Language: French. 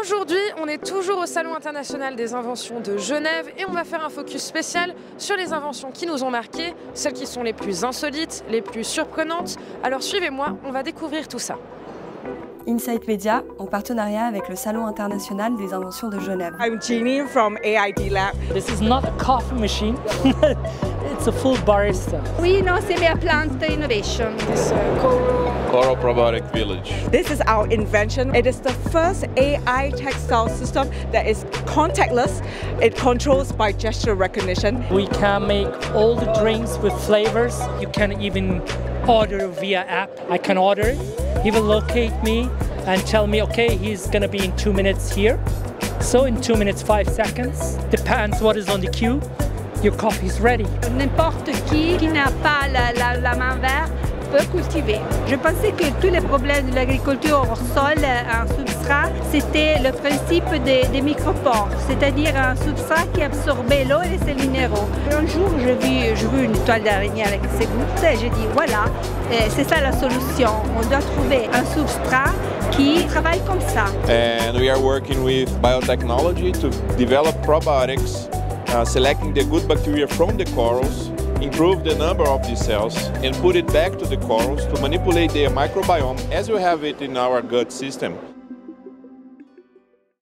Aujourd'hui, on est toujours au Salon international des inventions de Genève et on va faire un focus spécial sur les inventions qui nous ont marquées, celles qui sont les plus insolites, les plus surprenantes. Alors suivez-moi, on va découvrir tout ça. Insight Media en partenariat avec le Salon international des inventions de Genève. I'm Jeannie from AID Lab. This is not a coffee machine. it's a full barista. We know Semia Plant Innovation. This uh, coral Coral Probiotic Village. This is our invention. It is the first AI textile system that is contactless. It controls by gesture recognition. We can make all the drinks with flavors. You can even order via app. I can order it. He will locate me and tell me, okay, he's gonna be in two minutes here. So in two minutes, five seconds, depends what is on the queue, your coffee is ready. N'importe qui qui n'a pas la, la, la main verte peut cultiver. Je pensais que tous les problèmes de l'agriculture hors sol, un substrat, c'était le principe des, des micropores, c'est-à-dire un substrat qui absorbait l'eau et sels minéraux. Un jour, je vis, je vis une toile d'araignée avec ses gouttes et j'ai dit voilà, euh, c'est ça la solution. On doit trouver un substrat qui travaille comme ça. And we are working with biotechnology to develop probiotics, uh, selecting the good bacteria from the corals, improve the number of these cells, and put it back to the corals to manipulate their microbiome as we have it in our gut system.